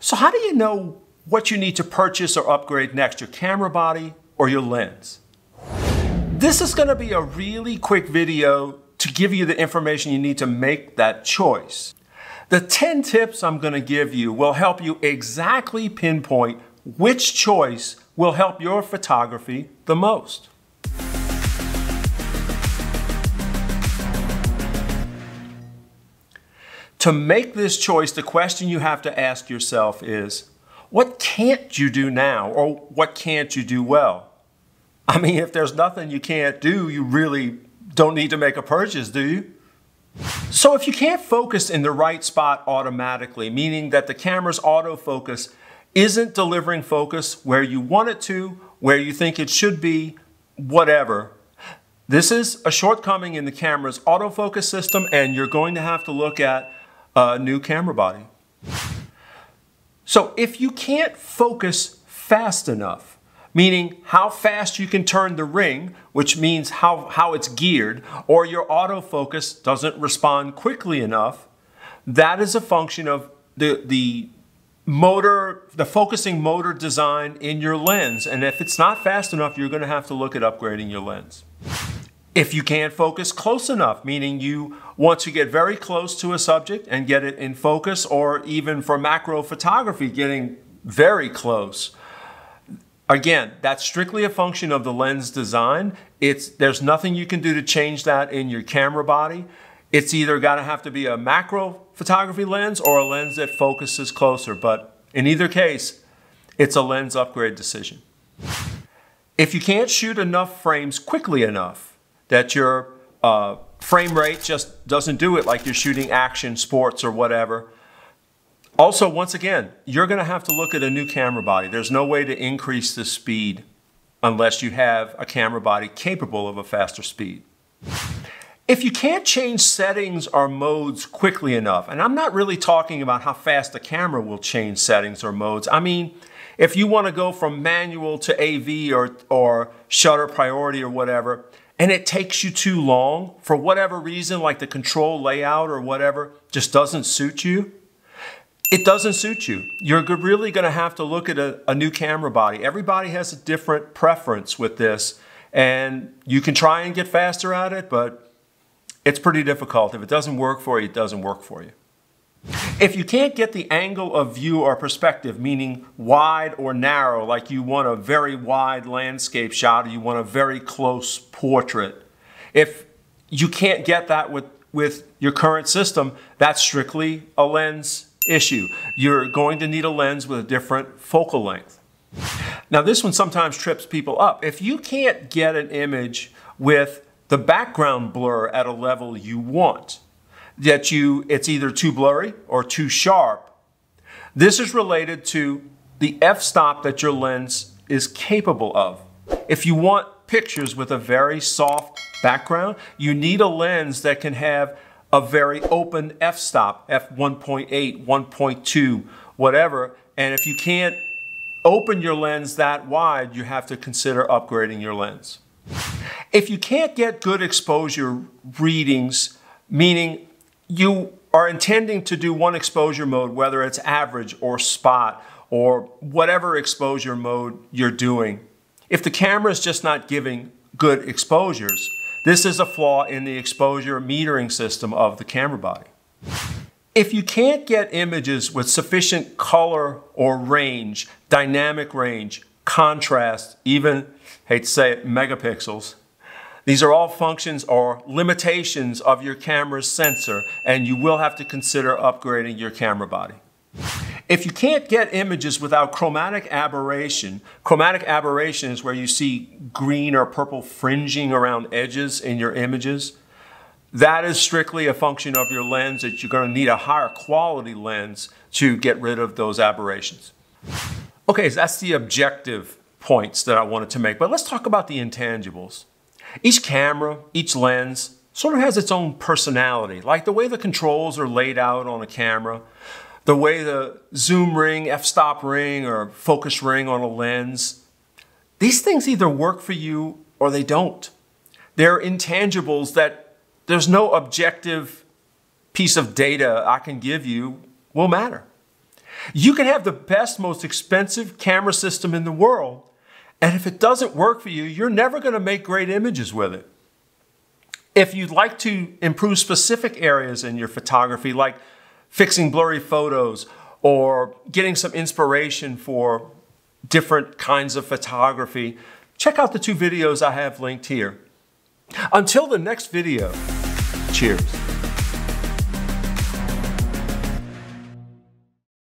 So how do you know what you need to purchase or upgrade next, your camera body or your lens? This is gonna be a really quick video to give you the information you need to make that choice. The 10 tips I'm gonna give you will help you exactly pinpoint which choice will help your photography the most. To make this choice, the question you have to ask yourself is, what can't you do now or what can't you do well? I mean, if there's nothing you can't do, you really don't need to make a purchase, do you? So if you can't focus in the right spot automatically, meaning that the camera's autofocus isn't delivering focus where you want it to, where you think it should be, whatever, this is a shortcoming in the camera's autofocus system and you're going to have to look at a new camera body. So if you can't focus fast enough, meaning how fast you can turn the ring, which means how, how it's geared, or your autofocus doesn't respond quickly enough, that is a function of the, the motor, the focusing motor design in your lens. And if it's not fast enough, you're gonna have to look at upgrading your lens. If you can't focus close enough, meaning you want to get very close to a subject and get it in focus, or even for macro photography, getting very close. Again, that's strictly a function of the lens design. It's, there's nothing you can do to change that in your camera body. It's either got to have to be a macro photography lens or a lens that focuses closer. But in either case, it's a lens upgrade decision. If you can't shoot enough frames quickly enough, that your uh, frame rate just doesn't do it like you're shooting action, sports, or whatever. Also, once again, you're going to have to look at a new camera body. There's no way to increase the speed unless you have a camera body capable of a faster speed. If you can't change settings or modes quickly enough, and I'm not really talking about how fast the camera will change settings or modes. I mean, if you want to go from manual to AV or, or shutter priority or whatever, and it takes you too long for whatever reason, like the control layout or whatever, just doesn't suit you, it doesn't suit you. You're really going to have to look at a, a, new camera body. Everybody has a different preference with this, and you can try and get faster at it, but it's pretty difficult. If it doesn't work for you, it doesn't work for you. If you can't get the angle of view or perspective, meaning wide or narrow, like you want a very wide landscape shot or you want a very close portrait, if you can't get that with, with your current system, that's strictly a lens issue. You're going to need a lens with a different focal length. Now this one sometimes trips people up. If you can't get an image with the background blur at a level you want, that you it's either too blurry or too sharp. This is related to the f-stop that your lens is capable of. If you want pictures with a very soft background, you need a lens that can have a very open f-stop, f1.8, 1.2, whatever. And if you can't open your lens that wide, you have to consider upgrading your lens. If you can't get good exposure readings, meaning you are intending to do one exposure mode, whether it's average or spot or whatever exposure mode you're doing. If the camera is just not giving good exposures, this is a flaw in the exposure metering system of the camera body. If you can't get images with sufficient color or range, dynamic range, contrast, even, hate to say it, megapixels, these are all functions or limitations of your camera's sensor, and you will have to consider upgrading your camera body. If you can't get images without chromatic aberration, chromatic aberration is where you see green or purple fringing around edges in your images. That is strictly a function of your lens that you're going to need a higher quality lens to get rid of those aberrations. Okay, so that's the objective points that I wanted to make, but let's talk about the intangibles. Each camera, each lens, sort of has its own personality, like the way the controls are laid out on a camera, the way the zoom ring, f-stop ring, or focus ring on a lens. These things either work for you or they don't. They're intangibles that there's no objective piece of data I can give you will matter. You can have the best, most expensive camera system in the world, and if it doesn't work for you, you're never going to make great images with it. If you'd like to improve specific areas in your photography, like fixing blurry photos or getting some inspiration for different kinds of photography, check out the two videos I have linked here. Until the next video, cheers.